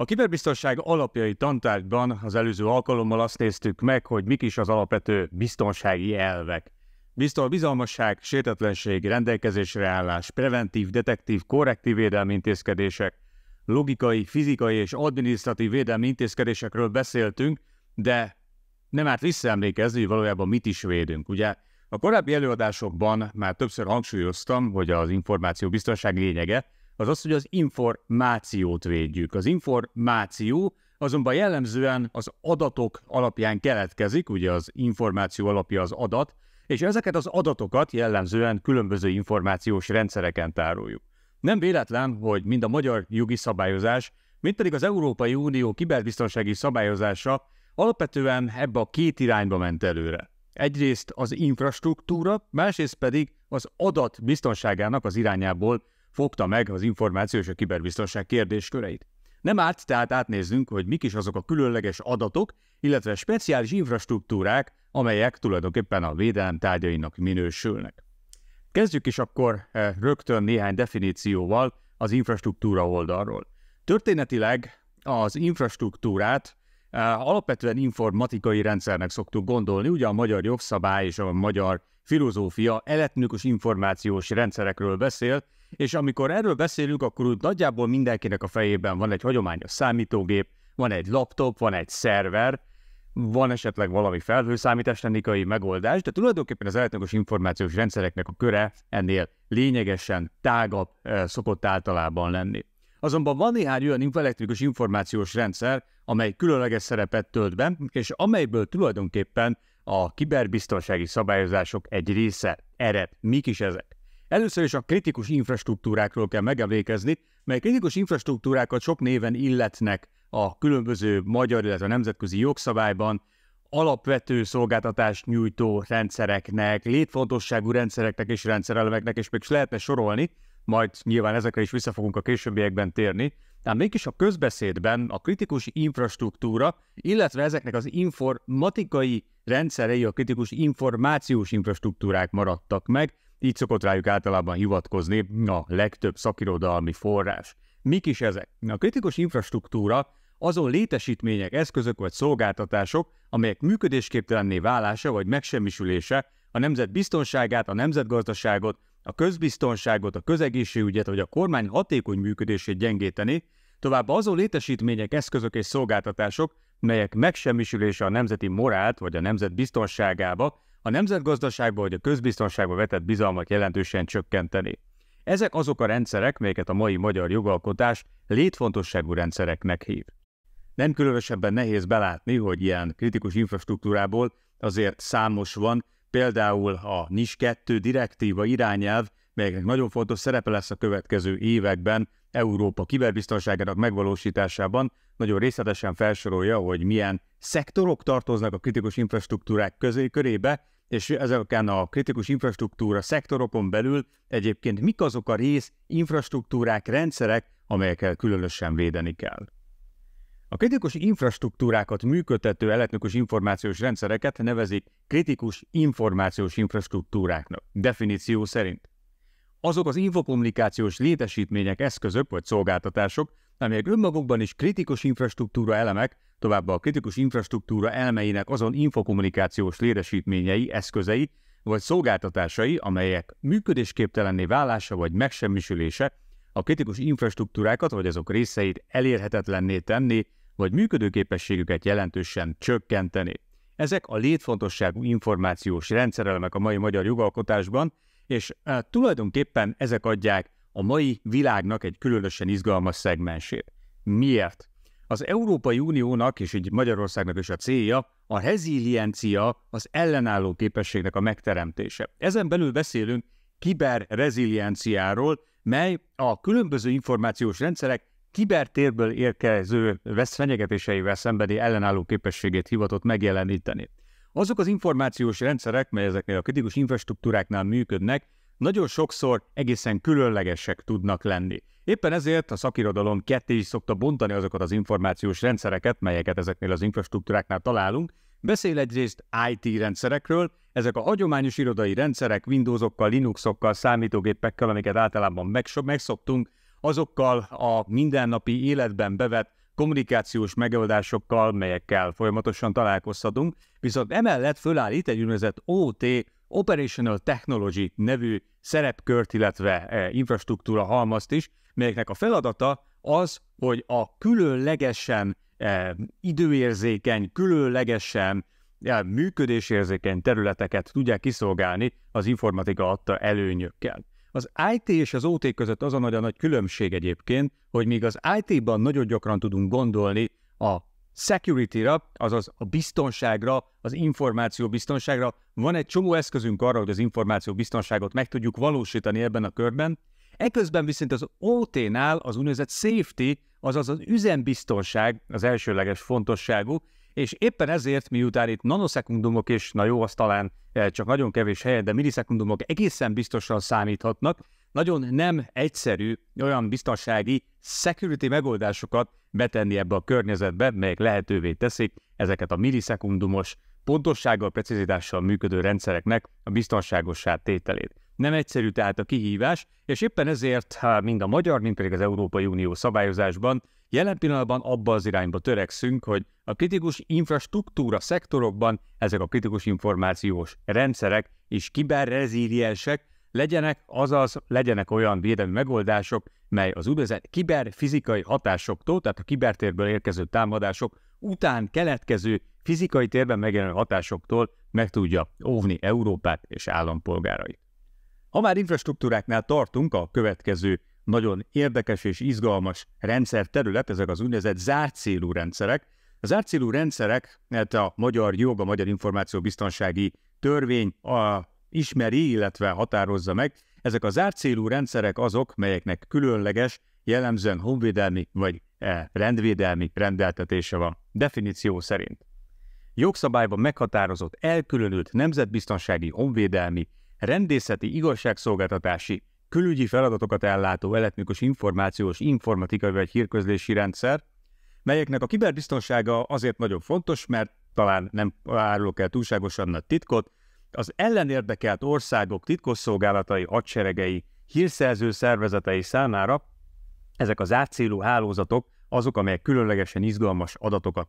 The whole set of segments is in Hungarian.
A kiberbiztonság alapjai tantárgyban az előző alkalommal azt néztük meg, hogy mik is az alapvető biztonsági elvek. Biztos bizalmasság, sértetlenség, rendelkezésre állás, preventív, detektív, korrektív védelmi intézkedések, logikai, fizikai és adminisztratív védelmi intézkedésekről beszéltünk, de nem árt visszaemlékezni, hogy valójában mit is védünk. Ugye a korábbi előadásokban már többször hangsúlyoztam, hogy az információ biztonság lényege az az, hogy az információt védjük. Az információ azonban jellemzően az adatok alapján keletkezik, ugye az információ alapja az adat, és ezeket az adatokat jellemzően különböző információs rendszereken tároljuk. Nem véletlen, hogy mind a magyar jogi szabályozás, mint pedig az Európai Unió kiberbiztonsági szabályozása alapvetően ebbe a két irányba ment előre. Egyrészt az infrastruktúra, másrészt pedig az adat biztonságának az irányából fogta meg az információ és a kiberbiztonság kérdésköreit. Nem árt tehát átnéznünk, hogy mik is azok a különleges adatok, illetve speciális infrastruktúrák, amelyek tulajdonképpen a védelem tárgyainak minősülnek. Kezdjük is akkor eh, rögtön néhány definícióval az infrastruktúra oldalról. Történetileg az infrastruktúrát eh, alapvetően informatikai rendszernek szoktuk gondolni, ugye a magyar jogszabály és a magyar filozófia elektronikus információs rendszerekről beszél, és amikor erről beszélünk, akkor úgy nagyjából mindenkinek a fejében van egy hagyományos számítógép, van egy laptop, van egy szerver, van esetleg valami felhőszámítástechnikai megoldás, de tulajdonképpen az elektronikus információs rendszereknek a köre ennél lényegesen tágabb e, szokott általában lenni. Azonban van néhány olyan elektronikus információs rendszer, amely különleges szerepet tölt be, és amelyből tulajdonképpen a kiberbiztonsági szabályozások egy része ered. Mik is ezek? Először is a kritikus infrastruktúrákról kell megemlékezni, mely kritikus infrastruktúrákat sok néven illetnek a különböző magyar, illetve nemzetközi jogszabályban, alapvető szolgáltatást nyújtó rendszereknek, létfontosságú rendszereknek és rendszerelemeknek, és még lehetne sorolni, majd nyilván ezekre is vissza fogunk a későbbiekben térni, de mégis a közbeszédben a kritikus infrastruktúra, illetve ezeknek az informatikai rendszerei, a kritikus információs infrastruktúrák maradtak meg, így szokott rájuk általában hivatkozni a legtöbb szakirodalmi forrás. Mik is ezek? A kritikus infrastruktúra azon létesítmények, eszközök vagy szolgáltatások, amelyek működésképtelenné válása vagy megsemmisülése a nemzet biztonságát, a nemzetgazdaságot, a közbiztonságot, a közegészségügyet vagy a kormány hatékony működését gyengíteni, továbbá azon létesítmények, eszközök és szolgáltatások, melyek megsemmisülése a nemzeti morált vagy a nemzet biztonságába, a nemzetgazdaságba vagy a közbiztonságba vetett bizalmat jelentősen csökkenteni. Ezek azok a rendszerek, melyeket a mai magyar jogalkotás létfontosságú rendszereknek hív. Nem különösebben nehéz belátni, hogy ilyen kritikus infrastruktúrából azért számos van, például a NIS 2 direktíva irányelv, melyeknek nagyon fontos szerepe lesz a következő években Európa kiberbiztonságának megvalósításában, nagyon részletesen felsorolja, hogy milyen szektorok tartoznak a kritikus infrastruktúrák közé körébe, és ezeken a kritikus infrastruktúra szektorokon belül egyébként mik azok a rész infrastruktúrák, rendszerek, amelyekkel különösen védeni kell. A kritikus infrastruktúrákat működtető elektronikus információs rendszereket nevezik kritikus információs infrastruktúráknak, definíció szerint. Azok az infokommunikációs létesítmények, eszközök vagy szolgáltatások, amelyek önmagukban is kritikus infrastruktúra elemek, továbbá a kritikus infrastruktúra elmeinek azon infokommunikációs létesítményei, eszközei vagy szolgáltatásai, amelyek működésképtelenné válása vagy megsemmisülése a kritikus infrastruktúrákat vagy azok részeit elérhetetlenné tenni, vagy működőképességüket jelentősen csökkenteni. Ezek a létfontosságú információs rendszerelemek a mai magyar jogalkotásban, és e, tulajdonképpen ezek adják a mai világnak egy különösen izgalmas szegmensét. Miért? Az Európai Uniónak és így Magyarországnak is a célja a reziliencia, az ellenálló képességnek a megteremtése. Ezen belül beszélünk kiberrezilienciáról, mely a különböző információs rendszerek kibertérből érkező fenyegetéseivel szembeni ellenálló képességét hivatott megjeleníteni. Azok az információs rendszerek, mely ezeknél a kritikus infrastruktúráknál működnek, nagyon sokszor egészen különlegesek tudnak lenni. Éppen ezért a szakirodalom ketté is szokta bontani azokat az információs rendszereket, melyeket ezeknél az infrastruktúráknál találunk. Beszél egyrészt IT rendszerekről, ezek a hagyományos irodai rendszerek Windowsokkal, Linuxokkal, számítógépekkel, amiket általában megszoktunk, azokkal a mindennapi életben bevett kommunikációs megoldásokkal, melyekkel folyamatosan találkozhatunk, viszont emellett fölállít egy úgynevezett OT, Operational Technology nevű szerepkört, illetve e, infrastruktúra halmazt is, melyeknek a feladata az, hogy a különlegesen e, időérzékeny, különlegesen e, működésérzékeny területeket tudják kiszolgálni az informatika adta előnyökkel. Az IT és az OT között az a nagyon nagy különbség egyébként, hogy míg az IT-ban nagyon gyakran tudunk gondolni a security-ra, azaz a biztonságra, az információ biztonságra, van egy csomó eszközünk arra, hogy az információ biztonságot meg tudjuk valósítani ebben a körben, Eközben viszont az OT-nál az úgynevezett safety, azaz az üzembiztonság az elsőleges fontosságú, és éppen ezért, miután itt nanoszekundumok és, na jó, az talán eh, csak nagyon kevés helyen, de millisekundumok egészen biztosan számíthatnak, nagyon nem egyszerű olyan biztonsági security megoldásokat betenni ebbe a környezetbe, melyek lehetővé teszik ezeket a millisekundumos, pontossággal, precizitással működő rendszereknek a biztonságossá tételét. Nem egyszerű tehát a kihívás, és éppen ezért mind a magyar, mind pedig az Európai Unió szabályozásban jelen pillanatban abba az irányba törekszünk, hogy a kritikus infrastruktúra szektorokban ezek a kritikus információs rendszerek is kiberrezíliensek legyenek, azaz legyenek olyan védelmi megoldások, mely az úgynevezett kiberfizikai hatásoktól, tehát a kibertérből érkező támadások után keletkező fizikai térben megjelenő hatásoktól meg tudja óvni Európát és állampolgárait. Ha már infrastruktúráknál tartunk, a következő nagyon érdekes és izgalmas rendszer terület, ezek az úgynevezett zárt célú rendszerek. A zárt célú rendszerek, mert a magyar jog, a magyar információbiztonsági törvény a, ismeri, illetve határozza meg, ezek a zárt célú rendszerek azok, melyeknek különleges, jellemzően honvédelmi vagy e, rendvédelmi rendeltetése van, definíció szerint. Jogszabályban meghatározott elkülönült nemzetbiztonsági, honvédelmi rendészeti, igazságszolgáltatási, külügyi feladatokat ellátó elektronikus információs, informatikai vagy hírközlési rendszer, melyeknek a kiberbiztonsága azért nagyon fontos, mert talán nem árulok el túlságosan nagy titkot, az ellenérdekelt országok titkosszolgálatai, hadseregei, hírszerző szervezetei számára ezek az átcélú hálózatok azok, amelyek különlegesen izgalmas adatokat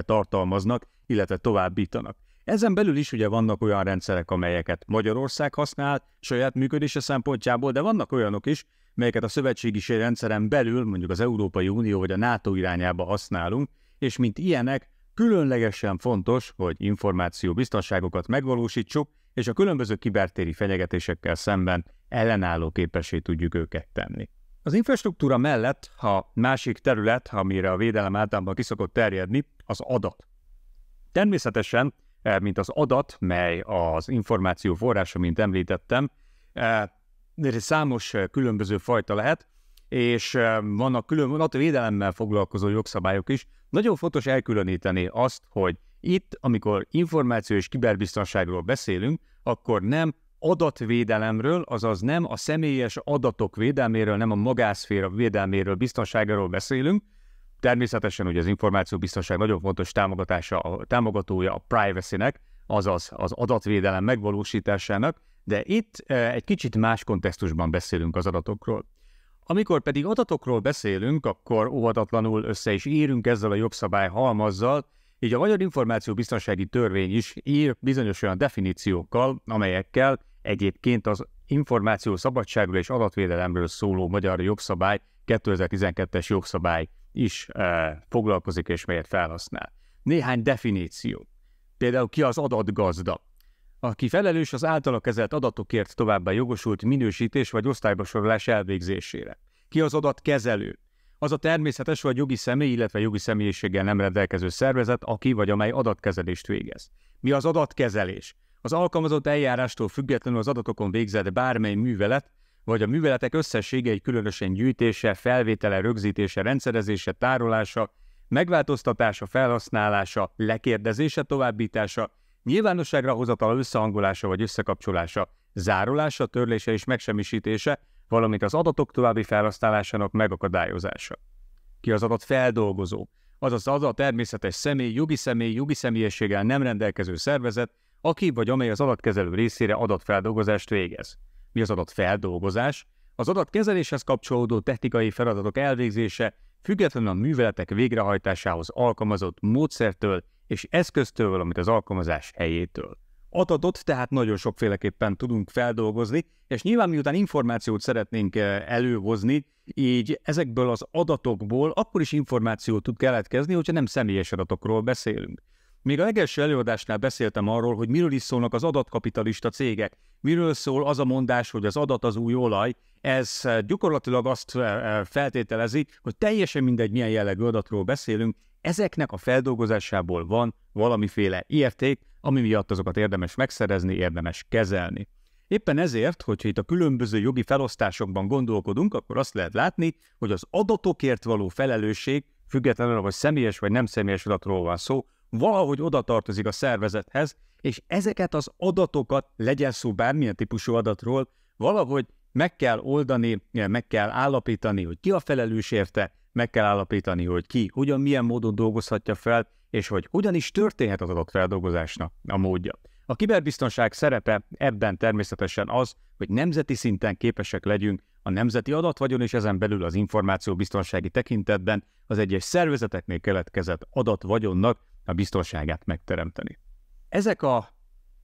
tartalmaznak, illetve továbbítanak. Ezen belül is ugye vannak olyan rendszerek, amelyeket Magyarország használ saját működése szempontjából, de vannak olyanok is, melyeket a szövetségiség rendszeren belül, mondjuk az Európai Unió vagy a NATO irányába használunk, és mint ilyenek különlegesen fontos, hogy információ biztonságokat megvalósítsuk, és a különböző kibertéri fenyegetésekkel szemben ellenálló képessé tudjuk őket tenni. Az infrastruktúra mellett, ha másik terület, amire a védelem általában kiszokott terjedni, az adat. Természetesen mint az adat, mely az információ forrása, mint említettem, eh, számos eh, különböző fajta lehet, és vannak külön védelemmel foglalkozó jogszabályok is. Nagyon fontos elkülöníteni azt, hogy itt, amikor információ és kiberbiztonságról beszélünk, akkor nem adatvédelemről, azaz nem a személyes adatok védelméről, nem a magászféra védelméről, biztonságáról beszélünk, Természetesen ugye az információbiztonság nagyon fontos támogatása, a támogatója a privacy-nek, azaz az adatvédelem megvalósításának, de itt e, egy kicsit más kontextusban beszélünk az adatokról. Amikor pedig adatokról beszélünk, akkor óvatatlanul össze is írunk ezzel a jogszabály halmazzal, így a Magyar Információbiztonsági Törvény is ír bizonyos olyan definíciókkal, amelyekkel egyébként az információ szabadságról és adatvédelemről szóló magyar jogszabály, 2012-es jogszabály is e, foglalkozik és melyet felhasznál. Néhány definíció. Például ki az adatgazda, aki felelős az általa kezelt adatokért továbbá jogosult minősítés vagy osztálybasorolás elvégzésére. Ki az adatkezelő? Az a természetes vagy jogi személy, illetve jogi személyiséggel nem rendelkező szervezet, aki vagy amely adatkezelést végez. Mi az adatkezelés? Az alkalmazott eljárástól függetlenül az adatokon végzett bármely művelet, vagy a műveletek összességei különösen gyűjtése, felvétele, rögzítése, rendszerezése, tárolása, megváltoztatása, felhasználása, lekérdezése, továbbítása, nyilvánosságra hozatala összehangolása vagy összekapcsolása, zárolása, törlése és megsemmisítése, valamint az adatok további felhasználásának megakadályozása. Ki az adat feldolgozó, azaz az a természetes személy, jogi személy, jogi személyességgel nem rendelkező szervezet, aki vagy amely az adatkezelő részére adatfeldolgozást végez mi az adatfeldolgozás, az adatkezeléshez kapcsolódó technikai feladatok elvégzése, függetlenül a műveletek végrehajtásához alkalmazott módszertől és eszköztől, valamint az alkalmazás helyétől. Adatot tehát nagyon sokféleképpen tudunk feldolgozni, és nyilván miután információt szeretnénk eh, előhozni, így ezekből az adatokból akkor is információ tud keletkezni, hogyha nem személyes adatokról beszélünk. Még a legelső előadásnál beszéltem arról, hogy miről is szólnak az adatkapitalista cégek. Miről szól az a mondás, hogy az adat az új olaj. Ez eh, gyakorlatilag azt eh, feltételezi, hogy teljesen mindegy, milyen jellegű adatról beszélünk, ezeknek a feldolgozásából van valamiféle érték, ami miatt azokat érdemes megszerezni, érdemes kezelni. Éppen ezért, hogyha itt a különböző jogi felosztásokban gondolkodunk, akkor azt lehet látni, hogy az adatokért való felelősség, függetlenül, hogy személyes vagy nem személyes adatról van szó, valahogy oda tartozik a szervezethez, és ezeket az adatokat, legyen szó bármilyen típusú adatról, valahogy meg kell oldani, meg kell állapítani, hogy ki a felelős érte, meg kell állapítani, hogy ki, hogyan, milyen módon dolgozhatja fel, és hogy hogyan is történhet az adatfeldolgozásnak a módja. A kiberbiztonság szerepe ebben természetesen az, hogy nemzeti szinten képesek legyünk a nemzeti adatvagyon és ezen belül az információbiztonsági tekintetben az egyes szervezeteknél keletkezett adatvagyonnak a biztonságát megteremteni. Ezek a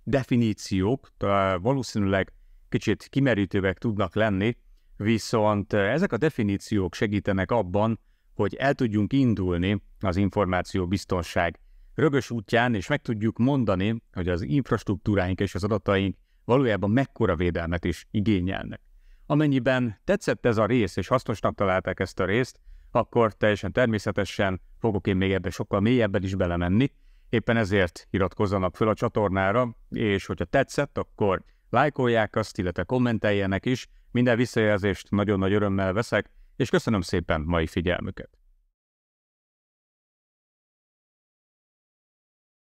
definíciók valószínűleg kicsit kimerítőek tudnak lenni, viszont ezek a definíciók segítenek abban, hogy el tudjunk indulni az információ biztonság rögös útján, és meg tudjuk mondani, hogy az infrastruktúráink és az adataink valójában mekkora védelmet is igényelnek. Amennyiben tetszett ez a rész, és hasznosnak találták ezt a részt, akkor teljesen természetesen fogok én még ebbe sokkal mélyebben is belemenni, éppen ezért iratkozzanak fel a csatornára, és hogyha tetszett, akkor lájkolják azt, illetve kommenteljenek is, minden visszajelzést nagyon nagy örömmel veszek, és köszönöm szépen mai figyelmüket.